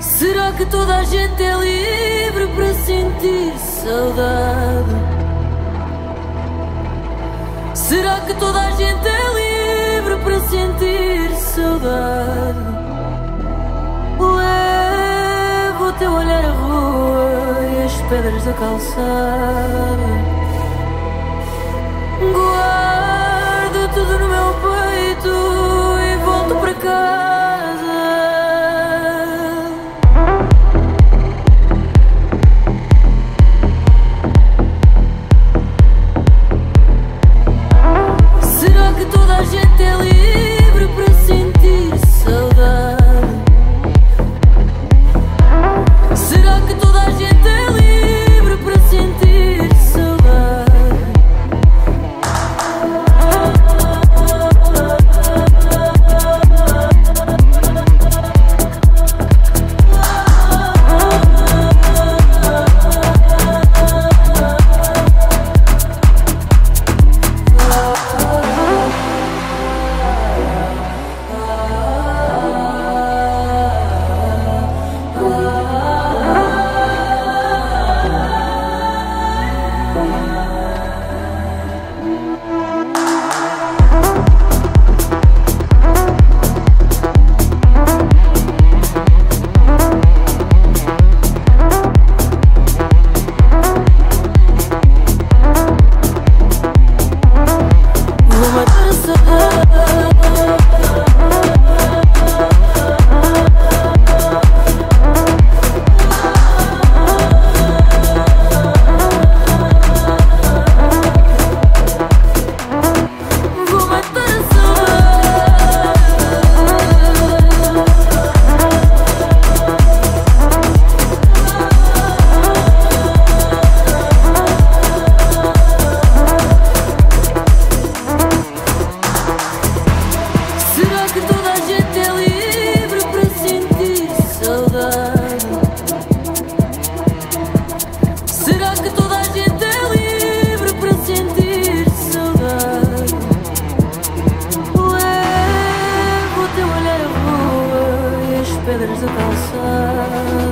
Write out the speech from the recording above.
Será que toda a gente é livre para sentir saudade? Será que toda a gente é livre para sentir saudade? Levo o teu olhar à rua e as pedras da calçada. answer